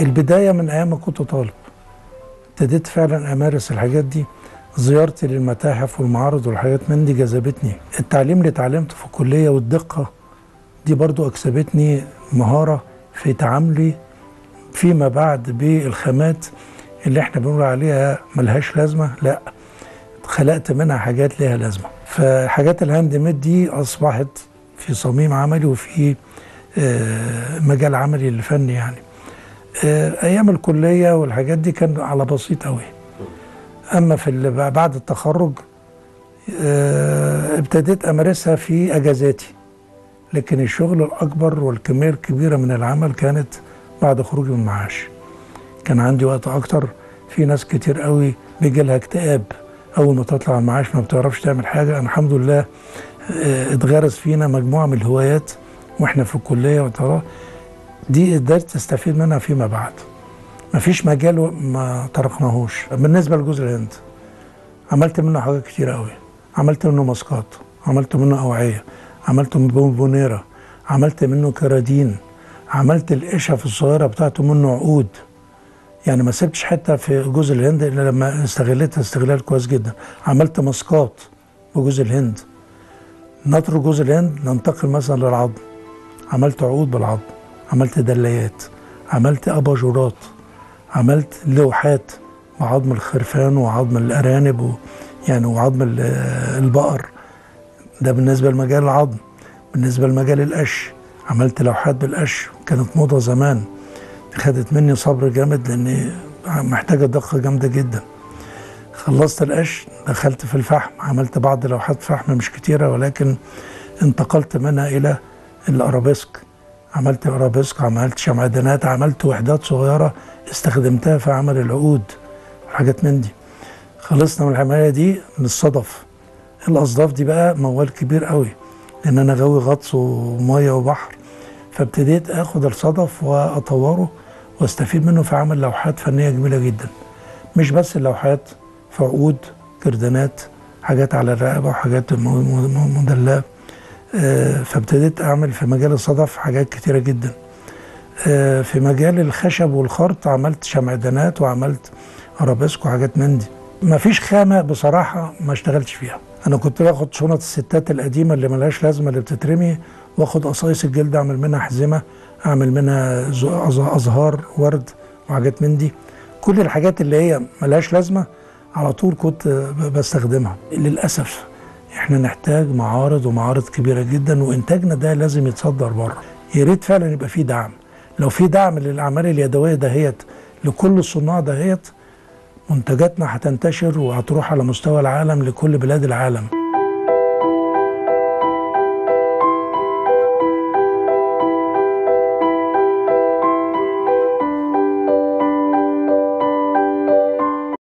البداية من أيام ما كنت طالب. ابتديت فعلا أمارس الحاجات دي زيارتي للمتاحف والمعارض والحاجات من دي جذبتني. التعليم اللي اتعلمته في الكلية والدقة دي برضو أكسبتني مهارة في تعاملي فيما بعد بالخامات اللي إحنا بنقول عليها ملهاش لازمة لا خلقت منها حاجات ليها لازمة. فحاجات ال handmade دي أصبحت في صميم عملي وفي آه، مجال عملي الفني يعني. أيام الكلية والحاجات دي كان على بسيط قوي أما في بعد التخرج آه، ابتديت أمارسها في أجازاتي. لكن الشغل الأكبر والكمية الكبيرة من العمل كانت بعد خروجي من المعاش. كان عندي وقت أكتر. في ناس كتير قوي بيجي لها اكتئاب. أول ما تطلع المعاش ما بتعرفش تعمل حاجة. أنا الحمد لله آه، اتغرس فينا مجموعة من الهوايات وإحنا في الكلية دي قدرت تستفيد منها فيما بعد. مفيش مجال ما طرقناهوش. بالنسبة لجوز الهند عملت منه حاجات كتير قوي. عملت منه ماسكات عملت منه أوعية عملت منه بونبونيرة عملت منه كرادين عملت القشف الصغيرة بتاعته منه عقود. يعني ما سبتش حتة في جوز الهند إلا لما استغلتها استغلال كويس جدا. عملت ماسكات بجوز الهند. نطر جوز الهند ننتقل مثلا للعظم. عملت عقود بالعظم. عملت دلايات عملت أباجورات عملت لوحات بعظم الخرفان وعظم الأرانب و يعني وعظم ال- البقر. ده بالنسبة لمجال العظم بالنسبة لمجال القش. عملت لوحات بالقش كانت موضة زمان. خدت مني صبر جامد لاني محتاجة دقة جامدة جدا. خلصت القش دخلت في الفحم عملت بعض لوحات فحم مش كتيرة ولكن انتقلت منها إلى الأرابيسك. عملت ارابيسك عملت شمعدانات عملت وحدات صغيرة استخدمتها في عمل العقود. وحاجات من دي. خلصنا من العملية دي للصدف الأصداف دي بقى موال كبير قوي لأن أنا غاوي غطس ومية وبحر. فابتديت آخد الصدف وأطوره وأستفيد منه في عمل لوحات فنية جميلة جدا. مش بس اللوحات في عقود كردانات حاجات على الرقبة وحاجات مدلاه فابتديت أعمل في مجال الصدف حاجات كتيرة جدا. آه، في مجال الخشب والخرط عملت شمعدانات وعملت أرابيسك وحاجات من دي. مفيش خامة بصراحة ما اشتغلتش فيها. أنا كنت باخد شنط الستات القديمة اللي ملهاش لازمة اللي بتترمي واخد قصايص الجلد أعمل منها حزمة أعمل منها أزهار ورد وحاجات من دي. كل الحاجات اللي هي ملهاش لازمة على طول كنت بستخدمها. للأسف إحنا نحتاج معارض ومعارض كبيرة جدا وإنتاجنا ده لازم يتصدر بره. يا ريت فعلا يبقى في دعم. لو في دعم للأعمال اليدوية دهيت لكل الصناع دهيت منتجاتنا هتنتشر وهتروح على مستوى العالم لكل بلاد العالم.